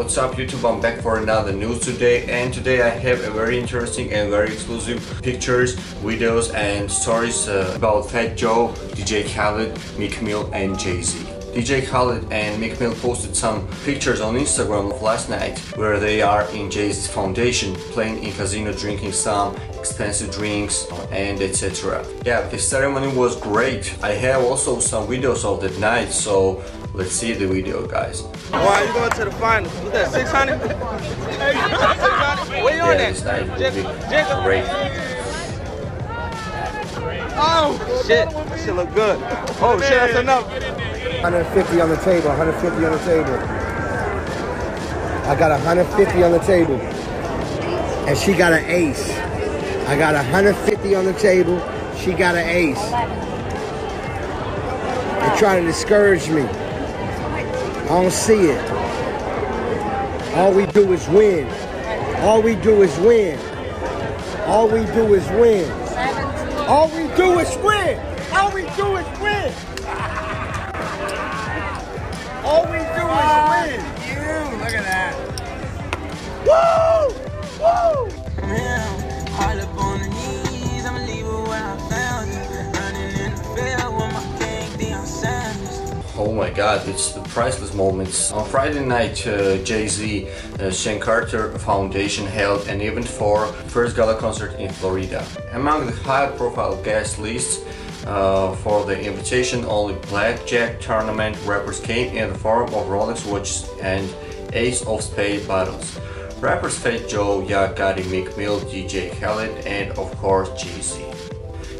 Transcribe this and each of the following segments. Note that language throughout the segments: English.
what's up YouTube? I'm back for another news today and today I have a very interesting and very exclusive pictures, videos and stories uh, about Fat Joe, DJ Khaled, Meek Mill and Jay-Z. DJ Khaled and Meek Mill posted some pictures on Instagram of last night where they are in Jay-Z's foundation playing in casino drinking some expensive drinks and etc. Yeah, the ceremony was great. I have also some videos of that night so let's see the video guys. Why are you going to the finals? Was that 600? 600? Where you on Yeah, that? this night will be Jacob? great. Oh, shit. That shit look good. Oh, shit, that's enough. 150 on the table, 150 on the table. I got 150 on the table. And she got an ace. I got 150 on the table. She got an ace. They're trying to discourage me. I don't see it. All we do is win. All we do is win. All we do is win. All we do is win. All we do is win. Oh my god, it's the priceless moments. On Friday night, uh, Jay-Z, uh, Shane Carter Foundation held an event for first gala concert in Florida. Among the high-profile guest lists uh, for the invitation-only blackjack tournament, rappers came in the form of Rolex watches and Ace of Spade bottles. Rappers Fat Joe, Yo Gotti, Meek Mill, DJ Khaled, and of course Jay-Z.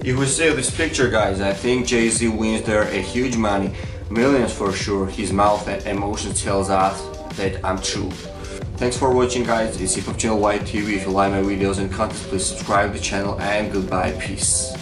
If we see this picture guys, I think Jay-Z wins there a huge money, millions for sure, his mouth and emotions tells us that I'm true. Thanks for watching guys, it's Hip Hop Channel WHY TV, if you like my videos and content please subscribe to the channel and goodbye, peace.